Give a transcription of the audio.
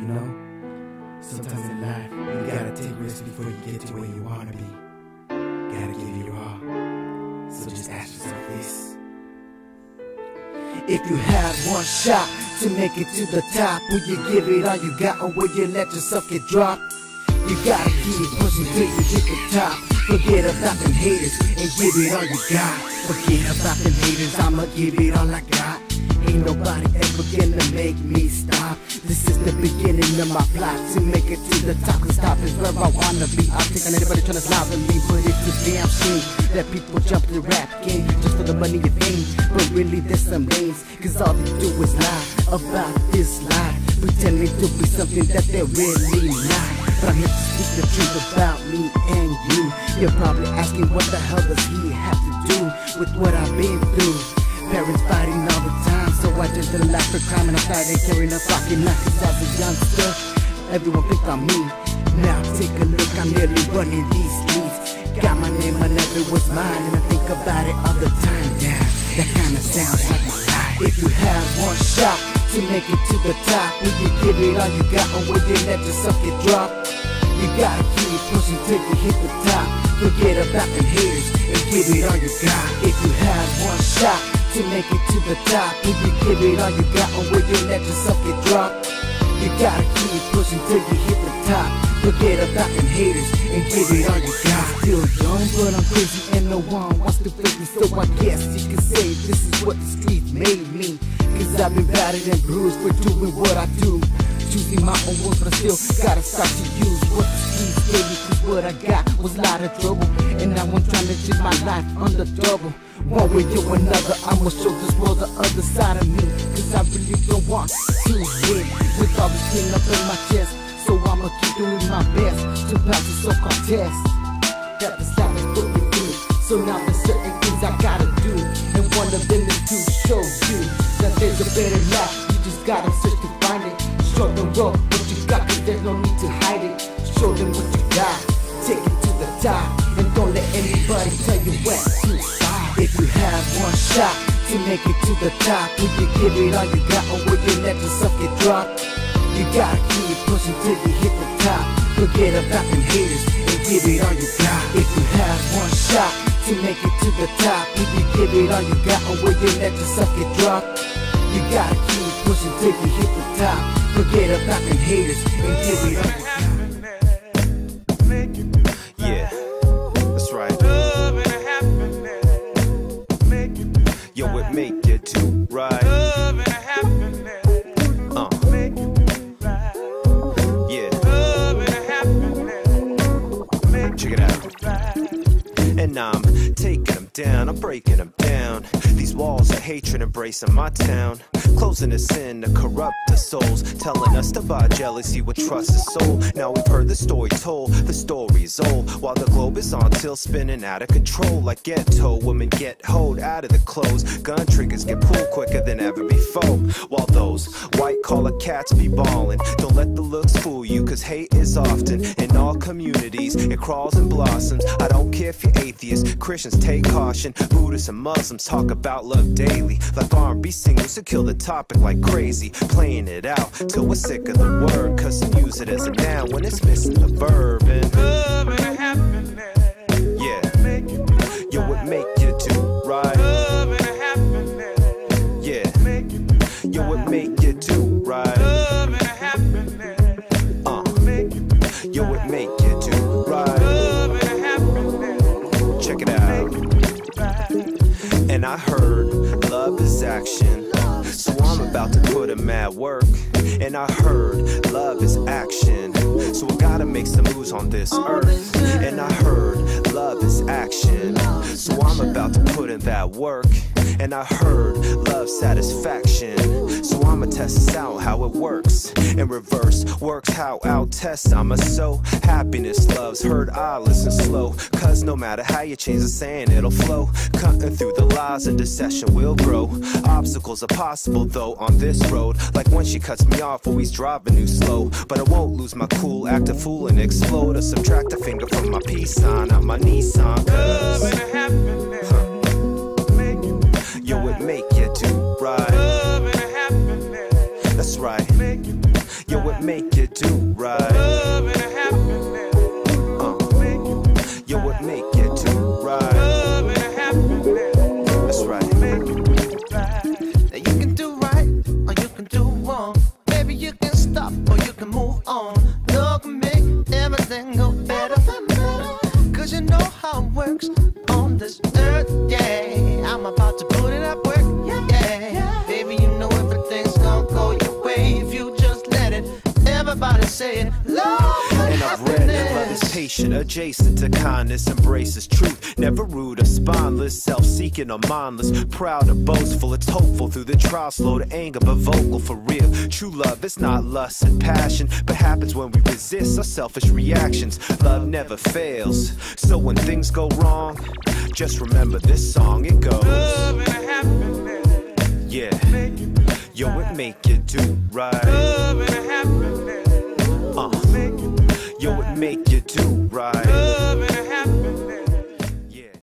You know? Sometimes in life, you gotta take risks before you get to where you wanna be. Gotta give it your all. So just ask yourself this. If you had one shot to make it to the top, will you give it all you got or will you let yourself get dropped? You gotta keep pushing till you hit the top. Forget about them haters and give it all you got. Forget about them haters, I'ma give it all I got. Ain't nobody ever gonna make me stop. This is the beginning of my plot to make it to the top. Cause top is where I wanna be. I think on anybody trying to slide with me, but it's a damn shame that people jump the rap game just for the money and fame. But really, there's some names, cause all they do is lie about this life. Pretending to be something that they're really not. But I'm here speak the truth about me and you. You're probably asking what the hell does he have to do with what I've been through. Parents fighting all the time, so I did a life for crime and I started carrying a fucking knife. Cause as a youngster, everyone think I'm me. Now take a look, I'm nearly running these streets. Got my name on everyone's mind, and I think about it all the time. Yeah, that kinda sounds like my life. If you have one shot to make it to the top, will you give it all you got, or will you let yourself get dropped? You gotta keep pushing till you hit the top. Forget about the haters and give it all you got. If you had one shot to make it to the top, will you give it all you got, or will you let yourself get dropped? You gotta keep pushing till you hit the top. Forget about them haters and give it all you got. Still young, but I'm crazy and no one wants to face me. So I guess you can say this is what the streets made me. Cause I've been battered and bruised for doing what I do. Choosing my own words, but I still gotta start to use what the streets gave me. Cause what I got was a lot of trouble. And now I'm trying to change my life on the double. One way or another, I'ma show this world the other side of me. Cause I really don't want to live with all this pain up in my chest. So I'ma keep doing my best to pass the so-called test. That this life is put me through. So now there's certain things I gotta do. And one of them is to show you that there's a better life. You just gotta search to find it. Show the world what you got, cause there's no need to hide it. Show them what you got. Take it to the top. And don't let anybody tell you where to stop. If you have one shot to make it to the top, will you give it all you got, or will you let yourself get dropped? You gotta keep pushing till you hit the top. Forget about them haters and give it all you got. If you have one shot to make it to the top, will you give it all you got, or will you let yourself get dropped? You gotta keep pushing till you hit the top. Forget about them haters and give it you. Yeah, that's right. It make right. Uh, yeah, check it out. And I'm taking down, I'm breaking them down. These walls of hatred embracing my town. Closing us in to corrupt the souls. Telling us to buy jealousy with trust is soul. Now we've heard the story told, the story's old. While the globe is on till spinning out of control. Like ghetto women get hold out of the clothes. Gun triggers get pulled quicker than ever before. While those white collar cats be ballin'. Don't let the looks fool you, cause hate is often in all communities. It crawls and blossoms. I don't care if you're atheist, Christians take caution. Buddhists and Muslims talk about love daily. Like R&B singers who kill the topic like crazy. Playing it out till we're sick of the word. Cause use it as a noun when it's missing the verb. And I heard love is action. So I'm about to put in mad work. And I heard love is action. So I gotta make some moves on this earth. And I heard love is action. So I'm about to put in that work. And I heard love satisfaction. So I'ma test this out how it works. In reverse, works how I'll test. I'm a so happiness loves. Heard I listen slow. Cause no matter how you change the saying, it'll flow. Cutting through the lies and deception will grow. Obstacles are possible though on this road. Like when she cuts me off, always driving new slow. But I won't lose my cool, act a fool and explode. Or subtract a finger from my peace sign, not my Nissan. Cause, huh. Yo, it make right. That's right. Yo, it it make you do right. Love and happiness. Uh, Make it yo, it make you do right. love and happiness. That's right. Make it right. Now you can do right or you can do wrong. Maybe you can stop or you can move on. Love can make everything go better. Cause you know how it works on this earth, yeah. I'm about to put it at Everybody say it. Love And I've read that love is patient, adjacent to kindness, embraces truth, never rude or spineless, self-seeking or mindless, proud or boastful. It's hopeful through the trial, slow to anger, but vocal for real. True love is not lust and passion, but happens when we resist our selfish reactions. Love never fails, so when things go wrong, just remember this song. It goes, Love and happiness. yeah, Make it yo, it make you do right. love and happiness.